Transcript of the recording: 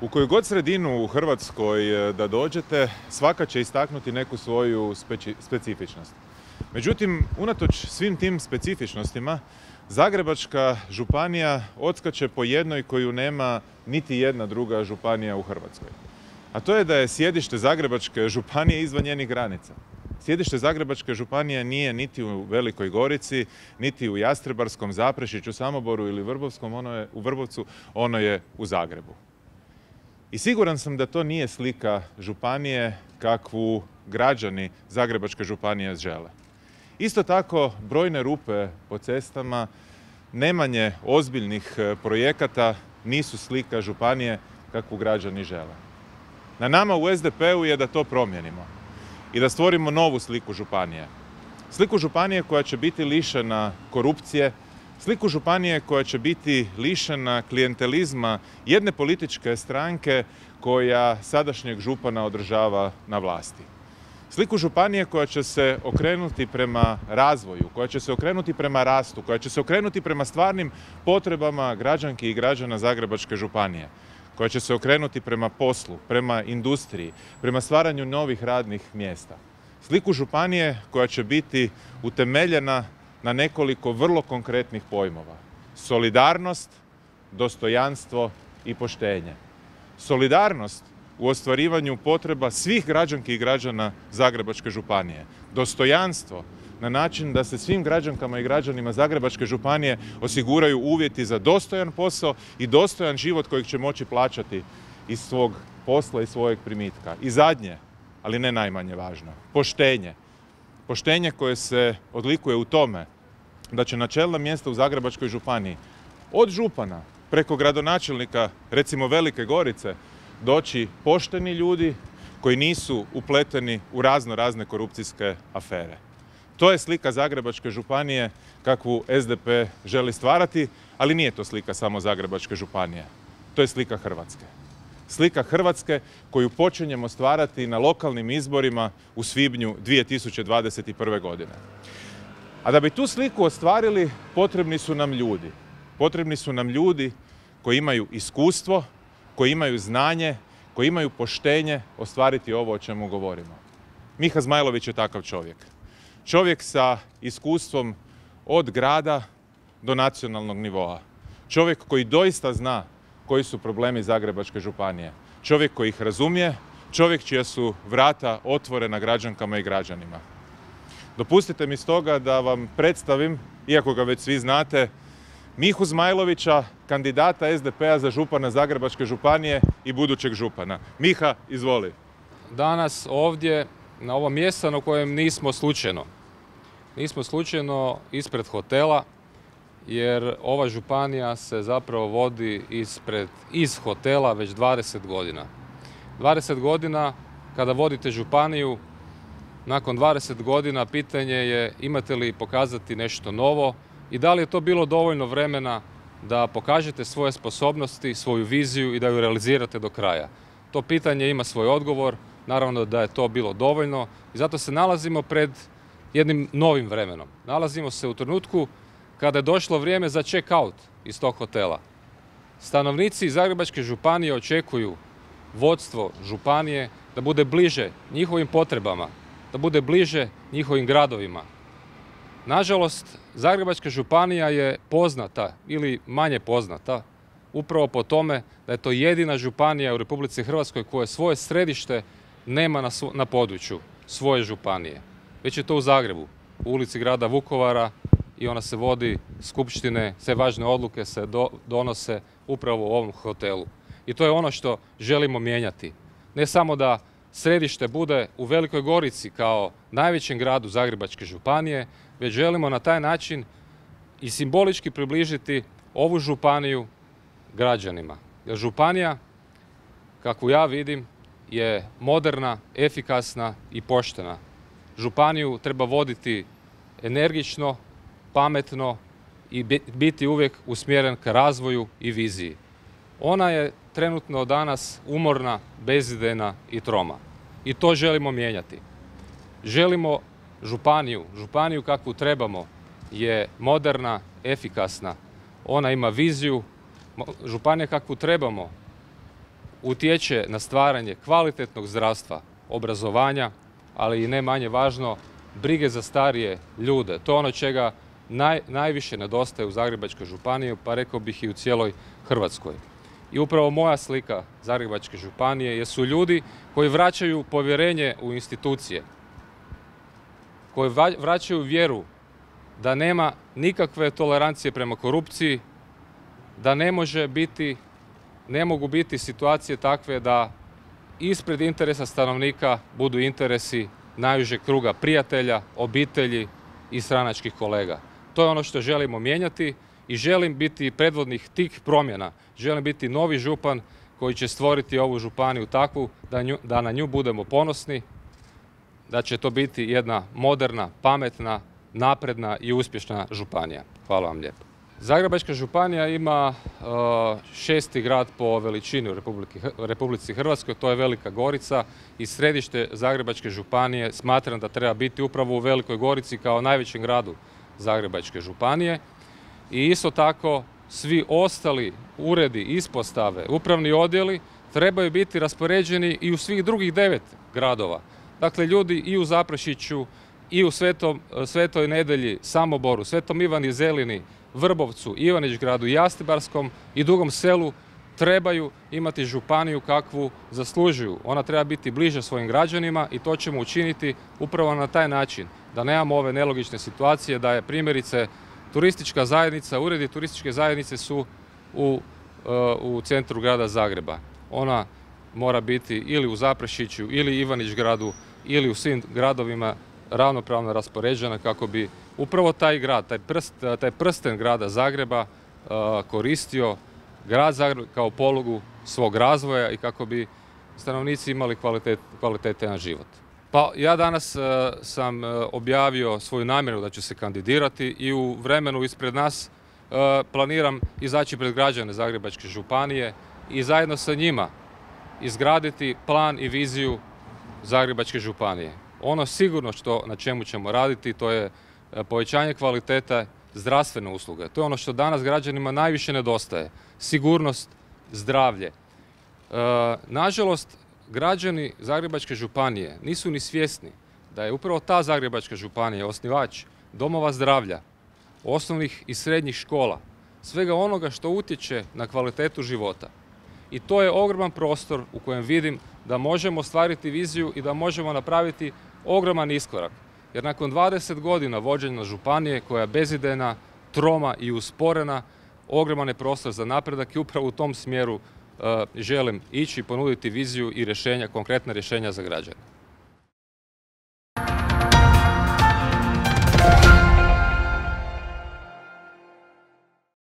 U koju god sredinu u Hrvatskoj e, da dođete, svaka će istaknuti neku svoju specifičnost. Međutim, unatoč svim tim specifičnostima, Zagrebačka županija odskače po jednoj koju nema niti jedna druga županija u Hrvatskoj. A to je da je sjedište Zagrebačke županije izvan njenih granica. Sjedište Zagrebačke županije nije niti u Velikoj Gorici, niti u Jastrebarskom, Zaprešiću, Samoboru ili Vrbovskom, ono je u Vrbovcu, ono je u Zagrebu. I siguran sam da to nije slika županije kakvu građani Zagrebačke županije žele. Isto tako, brojne rupe po cestama, nemanje ozbiljnih e, projekata nisu slika županije kakvu građani žele. Na nama u SDP-u je da to promijenimo i da stvorimo novu sliku županije. Sliku županije koja će biti lišena korupcije, sliku županije koja će biti lišena klijentelizma jedne političke stranke koja sadašnjeg župana održava na vlasti. Sliku županije koja će se okrenuti prema razvoju, koja će se okrenuti prema rastu, koja će se okrenuti prema stvarnim potrebama građanki i građana Zagrebačke županije, koja će se okrenuti prema poslu, prema industriji, prema stvaranju novih radnih mjesta. Sliku županije koja će biti utemeljena na nekoliko vrlo konkretnih pojmova. Solidarnost, dostojanstvo i poštenje. Solidarnost u ostvarivanju potreba svih građanki i građana Zagrebačke županije. Dostojanstvo na način da se svim građankama i građanima Zagrebačke županije osiguraju uvjeti za dostojan posao i dostojan život kojeg će moći plaćati iz svog posla i svojeg primitka. I zadnje, ali ne najmanje važno, poštenje. Poštenje koje se odlikuje u tome da će na čelna mjesta u Zagrebačkoj županiji od župana preko gradonačelnika recimo Velike Gorice doći pošteni ljudi koji nisu upleteni u razno razne korupcijske afere. To je slika Zagrebačke županije kakvu SDP želi stvarati, ali nije to slika samo Zagrebačke županije. To je slika Hrvatske. Slika Hrvatske koju počinjemo stvarati na lokalnim izborima u svibnju 2021. godine. A da bi tu sliku ostvarili, potrebni su nam ljudi. Potrebni su nam ljudi koji imaju iskustvo, koji imaju znanje, koji imaju poštenje ostvariti ovo o čemu govorimo. Miha Zmajlović je takav čovjek. Čovjek sa iskustvom od grada do nacionalnog nivoa. Čovjek koji doista zna koji su problemi Zagrebačke županije. Čovjek koji ih razumije, čovjek čija su vrata otvorena građankama i građanima. Dopustite mi stoga da vam predstavim, iako ga već svi znate, Mihu Zmajlovića, kandidata SDP-a za župana Zagrebačke županije i budućeg župana. Miha, izvoli. Danas ovdje, na ovom mjestu na kojem nismo slučajno. Nismo slučajno ispred hotela, jer ova županija se zapravo vodi ispred, iz hotela već 20 godina. 20 godina kada vodite županiju, nakon 20 godina pitanje je imate li pokazati nešto novo i da li je to bilo dovoljno vremena da pokažete svoje sposobnosti, svoju viziju i da ju realizirate do kraja. To pitanje ima svoj odgovor, naravno da je to bilo dovoljno i zato se nalazimo pred jednim novim vremenom. Nalazimo se u trenutku kada je došlo vrijeme za check out iz tog hotela. Stanovnici Zagrebačke županije očekuju vodstvo županije da bude bliže njihovim potrebama, da bude bliže njihovim gradovima. Nažalost, Zagrebačka županija je poznata ili manje poznata upravo po tome da je to jedina županija u Republici Hrvatskoj koja svoje središte nema na, na području svoje županije. Već je to u Zagrebu, u ulici grada Vukovara i ona se vodi, skupštine, sve važne odluke se donose upravo u ovom hotelu. I to je ono što želimo mijenjati. Ne samo da središte bude u Velikoj Gorici kao najvećem gradu Zagrebačke županije, već želimo na taj način i simbolički približiti ovu županiju građanima. Jer županija, kakvu ja vidim, je moderna, efikasna i poštena. Županiju treba voditi energično, pametno i biti uvijek usmjeren ka razvoju i viziji. Ona je trenutno danas umorna, bezidejna i troma. I to želimo mijenjati. Želimo županiju, županiju kakvu trebamo je moderna, efikasna. Ona ima viziju, županija kakvu trebamo utječe na stvaranje kvalitetnog zdravstva, obrazovanja, ali i ne manje važno, brige za starije ljude. To je ono čega najviše nedostaje u Zagrebačkoj županiji, pa rekao bih i u cijeloj Hrvatskoj. I upravo moja slika Zagrebačke županije jesu ljudi koji vraćaju povjerenje u institucije, koji vraćaju vjeru da nema nikakve tolerancije prema korupciji, da ne može biti, ne mogu biti situacije takve da ispred interesa stanovnika budu interesi najužeg kruga prijatelja, obitelji i stranačkih kolega. To je ono što želimo mijenjati i želim biti predvodnik tih promjena. Želim biti novi župan koji će stvoriti ovu županiju takvu da, da na nju budemo ponosni, da će to biti jedna moderna, pametna, napredna i uspješna županija. Hvala vam lijepo. Zagrebačka županija ima e, šesti grad po veličini u Republici Hrvatskoj, to je Velika Gorica i središte Zagrebačke županije smatram da treba biti upravo u Velikoj Gorici kao najvećem gradu Zagrebačke županije. I isto tako svi ostali uredi, ispostave, upravni odjeli trebaju biti raspoređeni i u svih drugih devet gradova. Dakle, ljudi i u Zaprešiću, i u Svetom, Svetoj nedelji, Samoboru, Svetom Ivani Zelini, Vrbovcu, Ivanić-gradu, Jastibarskom i Dugom selu trebaju imati županiju kakvu zaslužuju. Ona treba biti bliže svojim građanima i to ćemo učiniti upravo na taj način. Da nemamo ove nelogične situacije, da je primjerice turistička zajednica, uredi turističke zajednice su u, e, u centru grada Zagreba. Ona mora biti ili u Zaprešiću, ili Ivanić gradu, ili u svim gradovima ravnopravno raspoređena kako bi upravo taj grad, taj, prst, taj prsten grada Zagreba uh, koristio grad Zagreb kao polugu svog razvoja i kako bi stanovnici imali kvalitet, kvalitetan život. Pa ja danas uh, sam uh, objavio svoju namjeru da ću se kandidirati i u vremenu ispred nas planiram izaći pred građane Zagrebačke županije i zajedno sa njima izgraditi plan i viziju Zagrebačke županije. Ono sigurno što, na čemu ćemo raditi to je e, povećanje kvalitete zdravstvene usluge. To je ono što danas građanima najviše nedostaje. Sigurnost, zdravlje. E, nažalost, građani Zagrebačke županije nisu ni svjesni da je upravo ta Zagrebačka županija osnivač domova zdravlja, osnovnih i srednjih škola, svega onoga što utječe na kvalitetu života. I to je ogroman prostor u kojem vidim da možemo ostvariti viziju i da možemo napraviti ogroman iskorak. Jer nakon 20 godina vođenja županije koja je bezidejna, troma i usporena, ogroman je prostor za napredak i upravo u tom smjeru želim ići i ponuditi viziju i rješenja, konkretna rješenja za građane.